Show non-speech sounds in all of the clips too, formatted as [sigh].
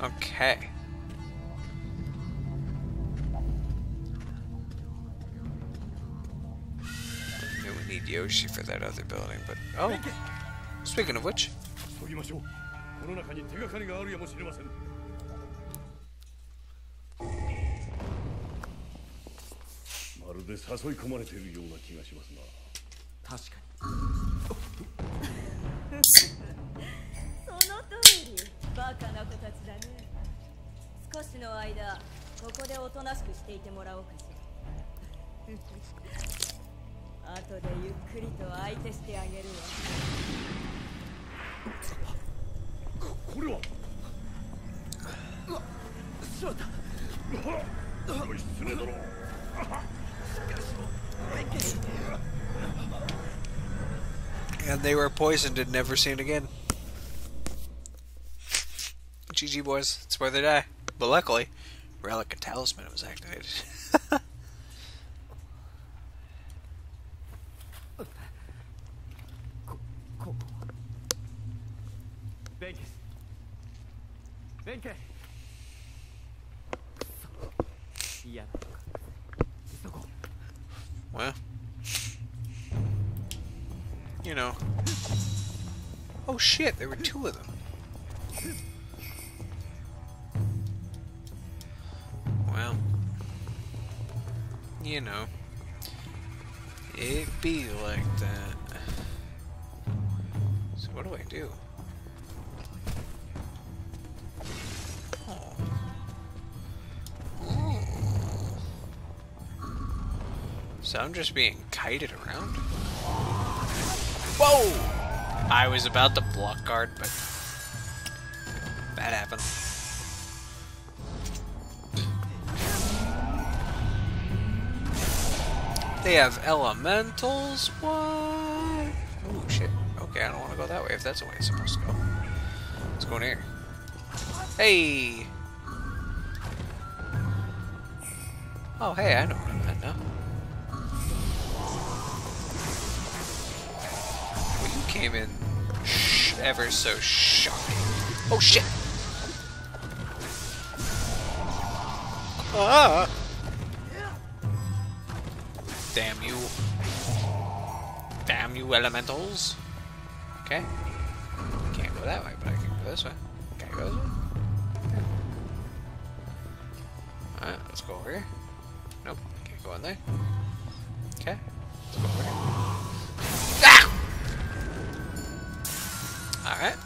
Okay. Yeah, we need Yoshi for that other building, but oh, speaking of which, バカな子たちだね。少しの間ここでおとなしくしていてもらおうかしら。[laughs] 後でゆっくりと相手してあげるわ。これは。しまったよいすねだろしかし。も And they were poisoned and never seen again. GG boys, that's where they die. But luckily, relic and talisman was activated. [laughs] just being kited around? Whoa! I was about to block guard, but that happened. They have elementals? What? Oh shit. Okay, I don't want to go that way if that's the way it's supposed to go. Let's go in here. Hey! Oh, hey, I know what I'm at now. Came in ever so shocking. Oh shit! Ah! Damn you. Damn you elementals. Okay. Can't go that way, but I can go this way. Can I go this way? Alright, let's go over here. Nope, can't go in there. Okay, let's go over here. Alright.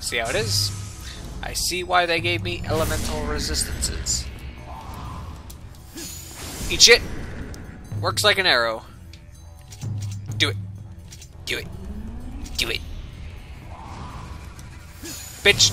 See how it is? I see why they gave me elemental resistances. Eat shit! Works like an arrow. Do it. Do it. Do it. Bitch!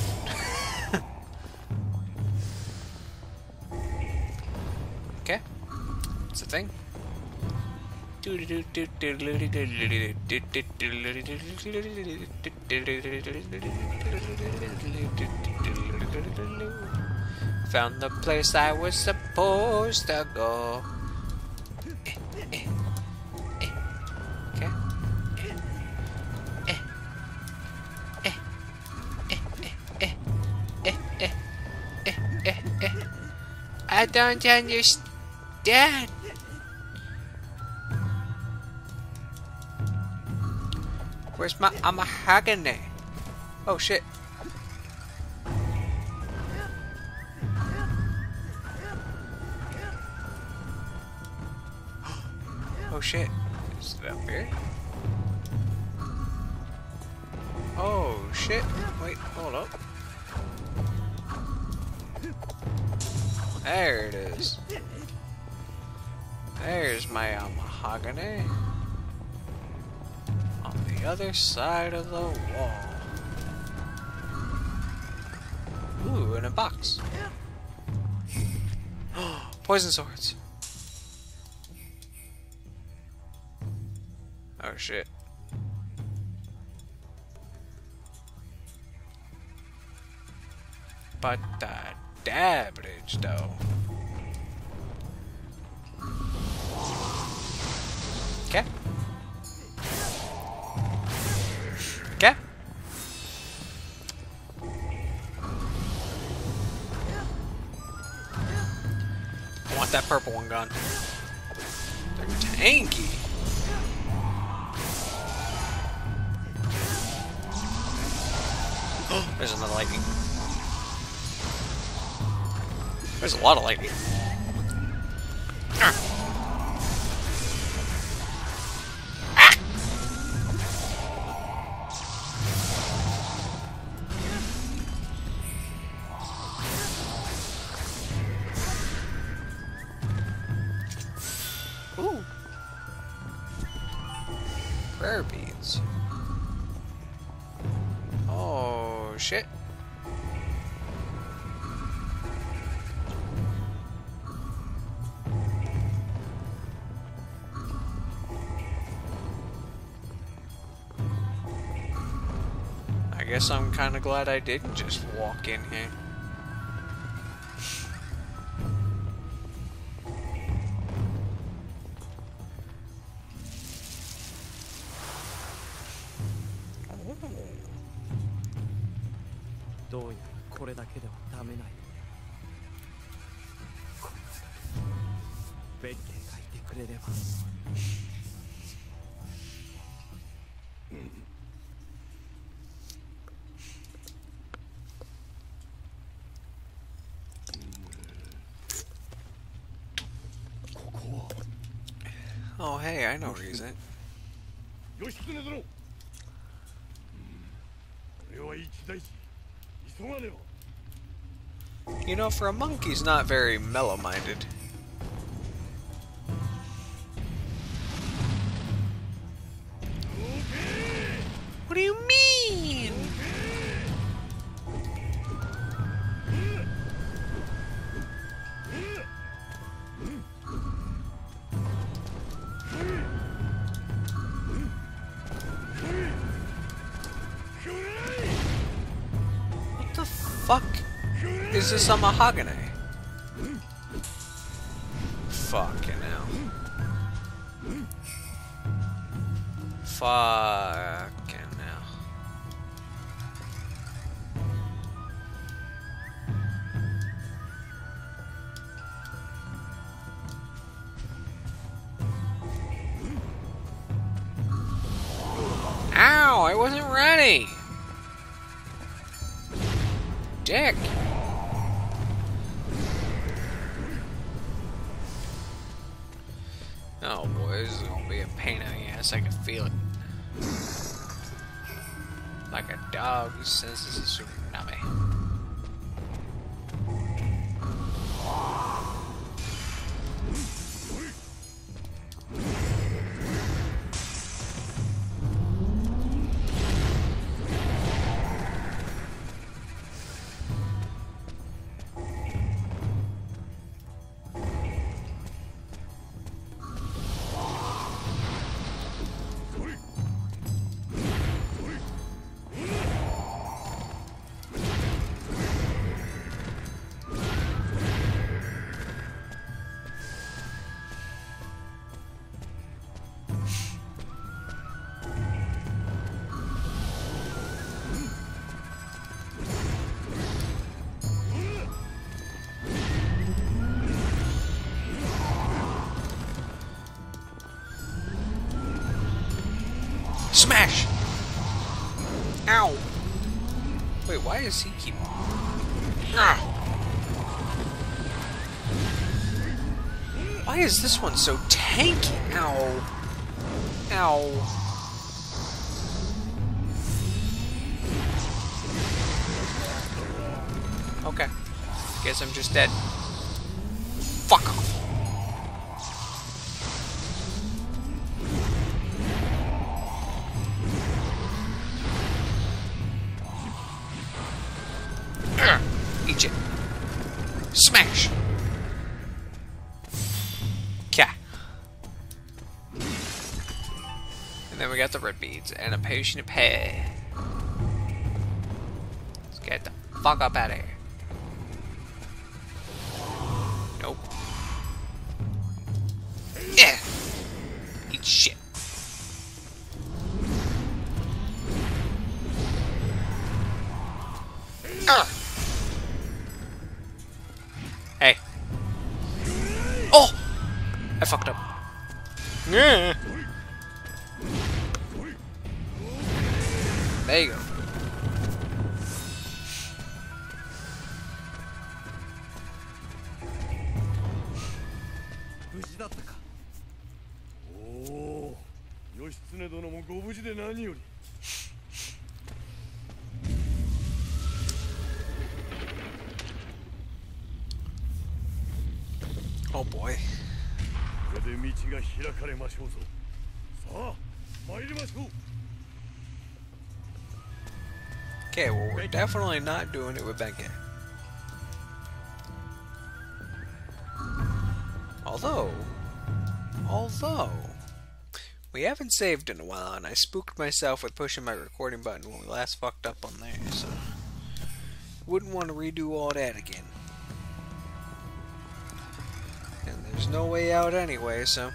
Found the place I was supposed to go. I don't understand. Where's my Amahagane? Oh shit. Oh shit. Is it up here? Oh shit. Wait, hold up. There it is. There's my mahogany. Other side of the wall. Ooh, in a box. [gasps] Poison swords. Oh shit. But the dabbage though. Want that purple one gone. They're tanky. There's another lightning. There's a lot of lightning. Ah. Prayer beads. Oh, shit. I guess I'm kind of glad I didn't just walk in here. Oh, hey, I know where he's at. You know, for a monkey, he's not very mellow-minded. Is this a mahogany? Fucking hell. Fucking hell. Ow! I wasn't ready! Dick! Dog who does he keep... Ah! Why is this one so tanky? Ow. Ow. Okay. Guess I'm just dead. Smash! Okay. And then we got the red beads and a potion of pay. Let's get the fuck up out of here. 無事だったかおお義経殿もご無事で何より Oh boy. これで道が開かれましょうぞさあ参りましょう Okay, well, we're definitely not doing it with Benkei. Although, although, we haven't saved in a while, and I spooked myself with pushing my recording button when we last fucked up on there, so wouldn't want to redo all that again. And there's no way out anyway, so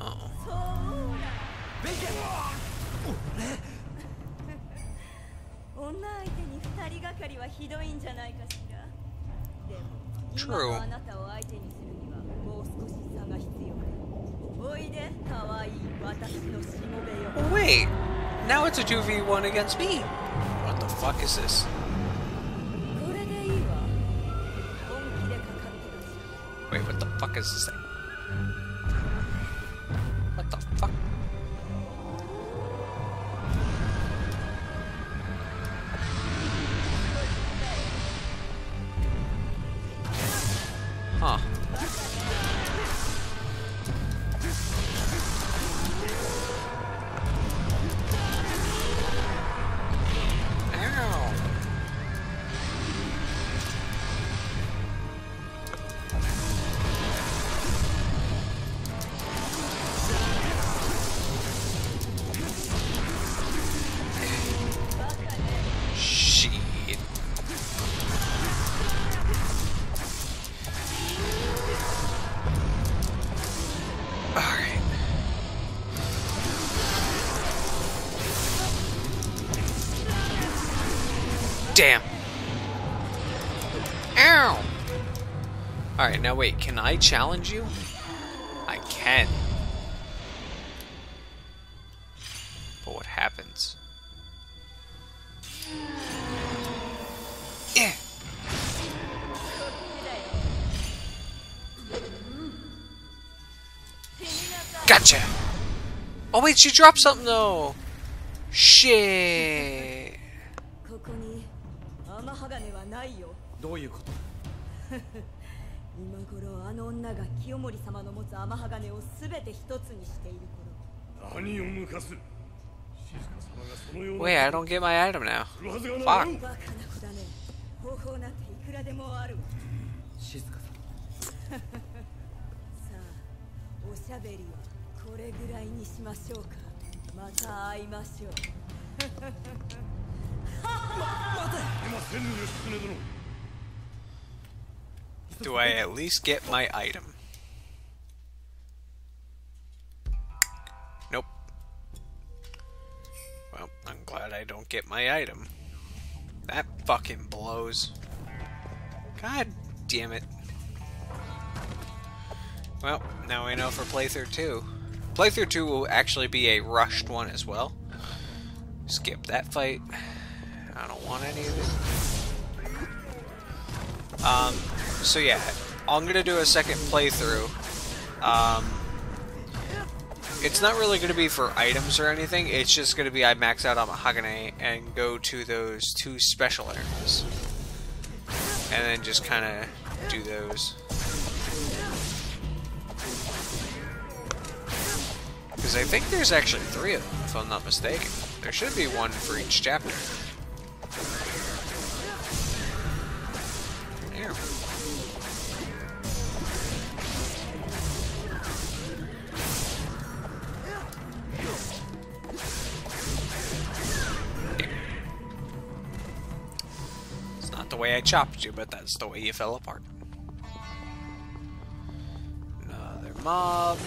oh. True. Wait, now it's a 2v1 against me. What the fuck is this? Wait, what the fuck is this thing? Damn. Ow! Alright, now wait, can I challenge you? I can. But what happens? Yeah. Gotcha. Oh wait, she dropped something though. Shit. どういうこと今頃あの女が清盛様の持つ天鋼を全て一つにしている頃何を抜かす静香様がそのような Wait, I don't get my item now. するはずがない Fuck. Do I at least get my item? Nope. Well, I'm glad I don't get my item. That fucking blows. God damn it. Well, now we know for playthrough 2. Playthrough 2 will actually be a rushed one as well. Skip that fight. I don't want any of it. Um, so yeah, I'm gonna do a second playthrough. Um, it's not really gonna be for items or anything. It's just gonna be I max out on Mahogany and go to those two special areas, and then just kind of do those. Because I think there's actually three of them, if I'm not mistaken. There should be one for each chapter. I chopped you, but that's the way you fell apart. Another mob.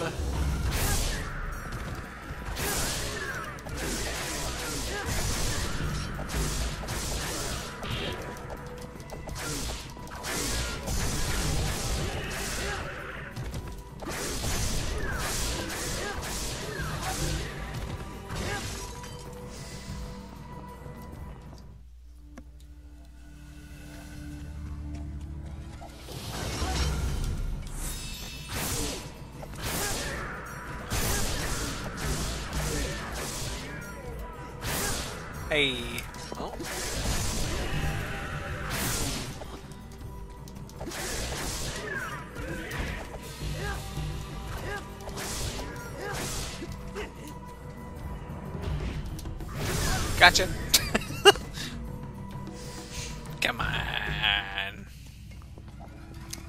Come on.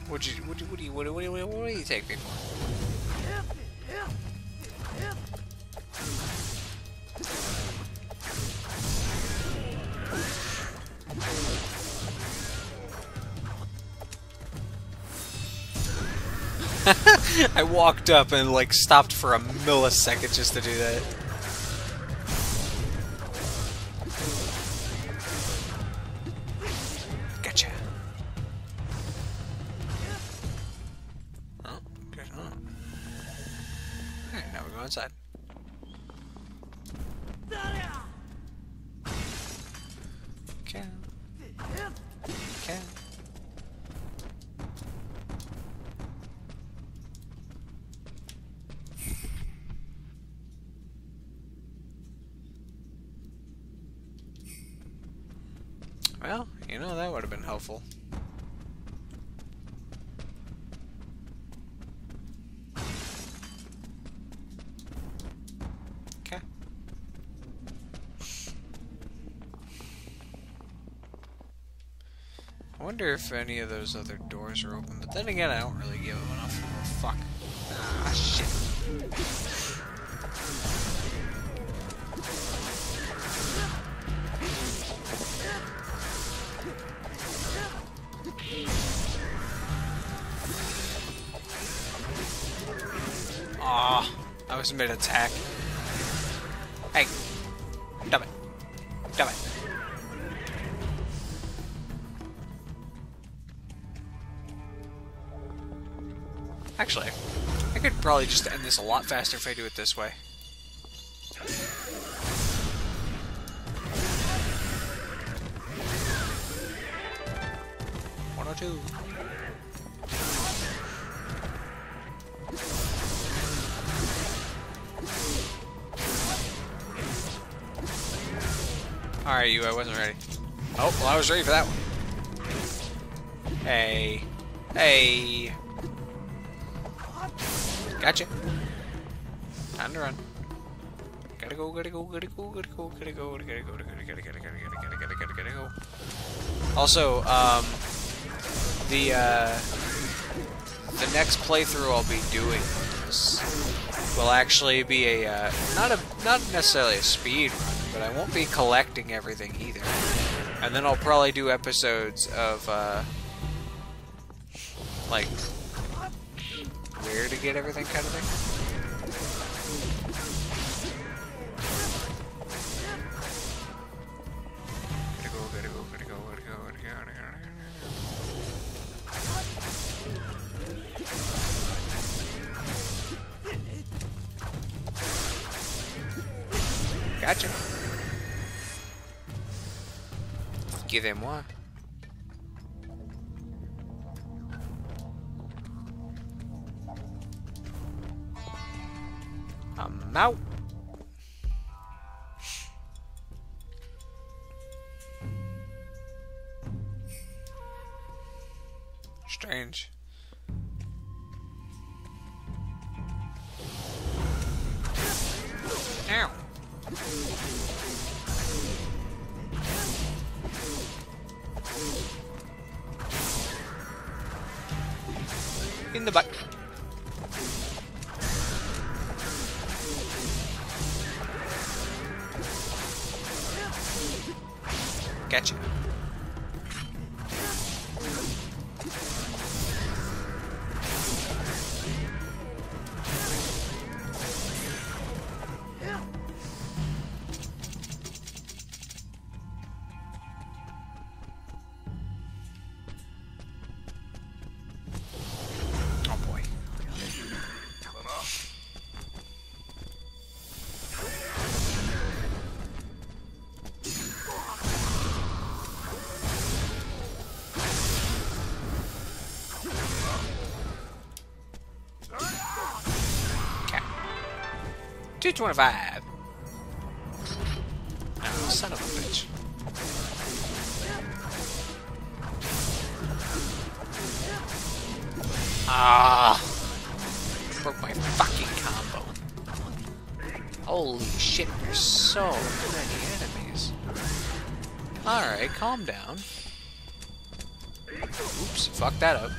What you, what what do you, what do you, what do you take me for? I walked up and like stopped for a millisecond just to do that. Well, you know, that would have been helpful. Okay. I wonder if any of those other doors are open, but then again, I don't really give enough fuck. Ah, shit. Was mid attack. Hey, dumb it. Dumb it. Actually, I could probably just end this a lot faster if I do it this way. One or two. Alright, you, I wasn't ready. Oh, well, I was ready for that one. Hey. Hey. Gotcha. Time to run. Gotta go, gotta go, gotta go, gotta go, gotta go, gotta go, gotta go, gotta gotta gotta gotta gotta gotta gotta gotta go. Also, um, the uh, the next playthrough I'll be doing this will actually be a uh, not a not necessarily a speed run, but I won't be collecting everything either. And then I'll probably do episodes of uh, like where to get everything kind of thing. Gotta Excusez-moi. I'm out. In the butt. 225. Oh, son of a bitch. Ah! Broke my fucking combo. Holy shit, there's so many enemies. Alright, calm down. Oops, fuck that up.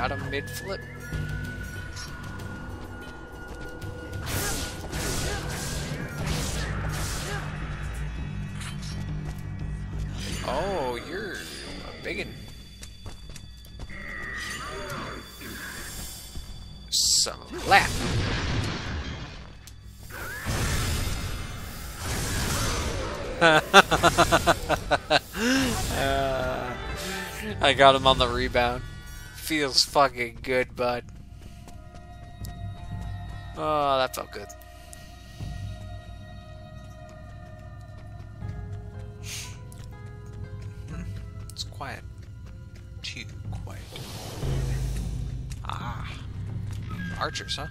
Got him mid flip. Oh, you're a biggin. Slap. [laughs] Uh, I got him on the rebound. Feels fucking good, bud. Oh, that felt good. [laughs] It's quiet. Too quiet. Ah. Archers, huh?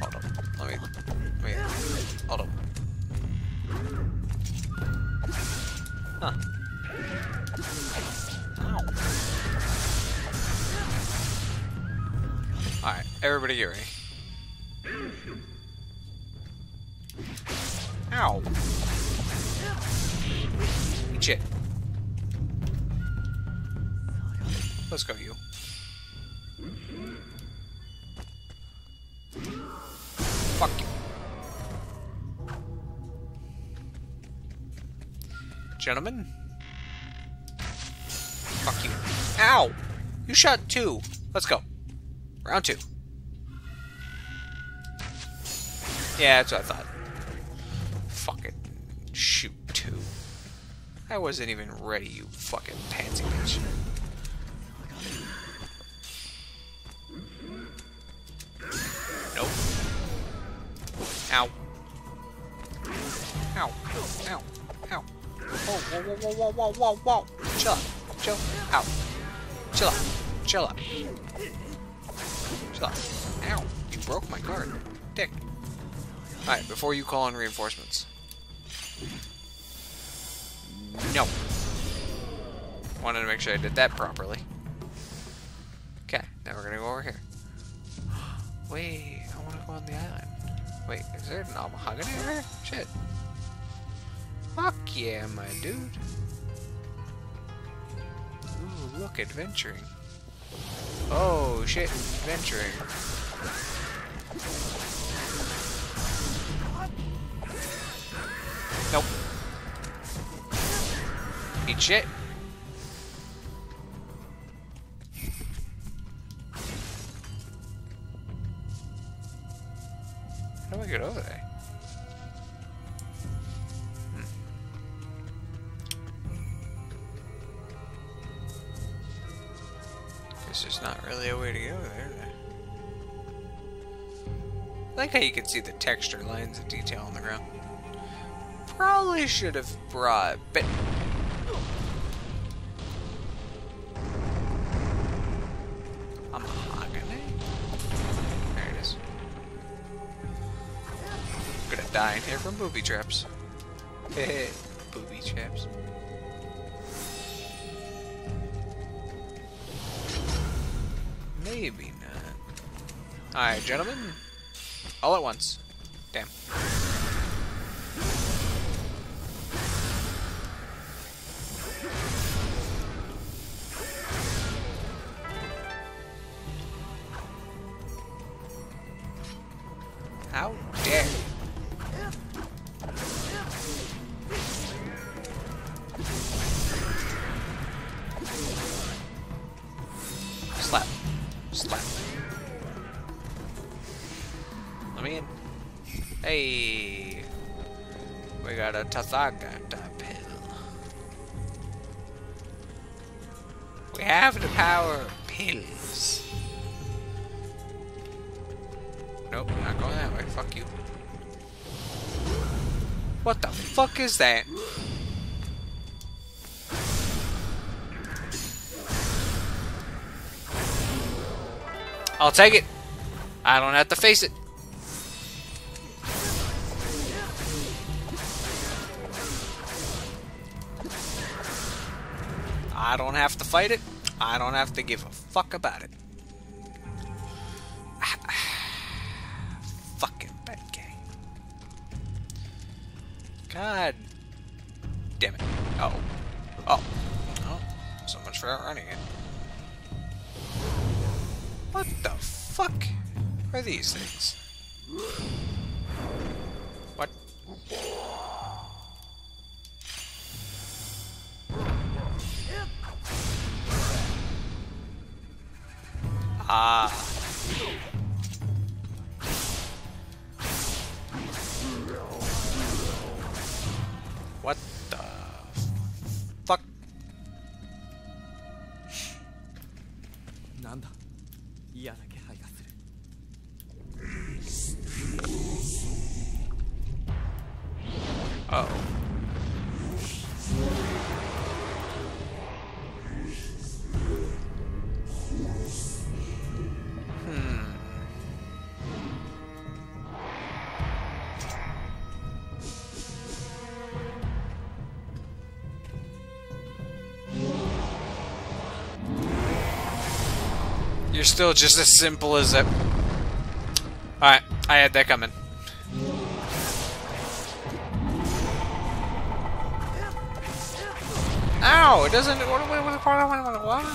Hold on. Let me. Wait. Hold on. Huh. Everybody ready. Ow. Eat shit. Let's go, you. Fuck you. Gentlemen? Fuck you. Ow! You shot two. Let's go. Round two. Yeah, that's what I thought. Fucking shoot two. I wasn't even ready, you fucking pansy bitch. Nope. Ow. Ow. Ow. Ow. Whoa, whoa, whoa, whoa, whoa, whoa, whoa, whoa. Chill out. Chill out. Chill out. Chill out. Chill. Ow. You broke my card. Dick. Alright, before you call in reinforcements. No. Wanted to make sure I did that properly. Okay, now we're gonna go over here. Wait, I wanna go on the island. Wait, is there an mahogany over here? Shit. Fuck yeah, my dude. Ooh, look, adventuring. Oh, shit, adventuring. Nope. Eat shit. How do I get over there? Hmm. Guess there's not really a way to go there. there. I like how you can see the texture lines of detail on the ground. Probably should have brought bit. A mahogany? There it is. I'm gonna die in here from booby traps. Heh, [laughs] booby traps. Maybe not. Alright, gentlemen. All at once. Damn. Let me in. Hey. We got a Tathagata pill. We have the power of pills. Nope, not going that way. Fuck you. What the fuck is that? I'll take it. I don't have to face it. I don't have to fight it. I don't have to give a fuck about it. [sighs] Fucking bad guy. God damn it. Oh. Oh. Oh. So much for outrunning it. What the fuck are these things? Ah. You're still just as simple as it. Alright, I had that coming. Ow! It doesn't. What? What? What? What? what?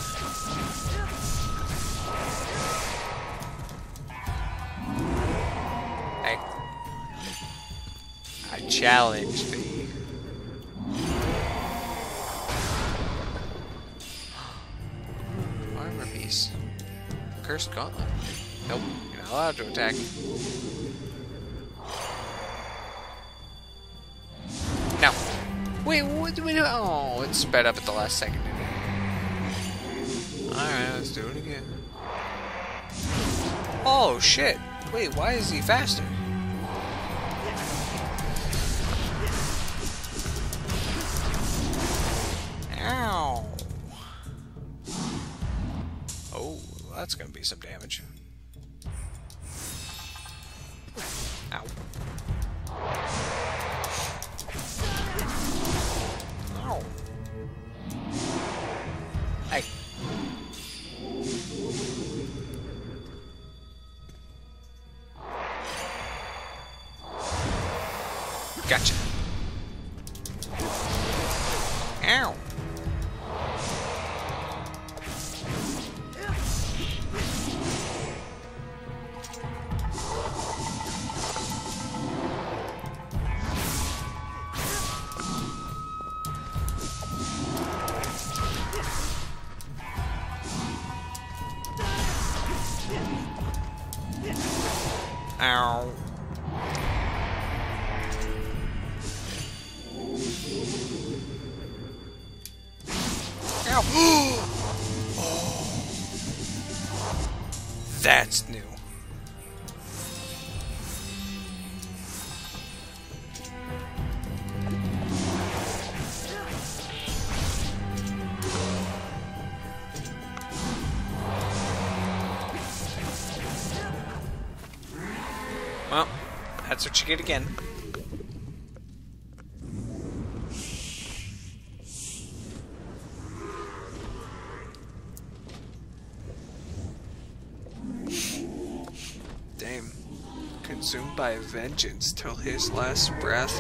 I. I challenge thee. Armor Nope. You're not allowed to attack. No. Wait, what do we do? Oh, it sped up at the last second. Alright, let's do it again. Oh, shit. Wait, why is he faster? That's gonna be some damage. Ow. Vengeance till his last breath.